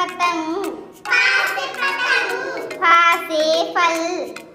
पतंग। फा से फल।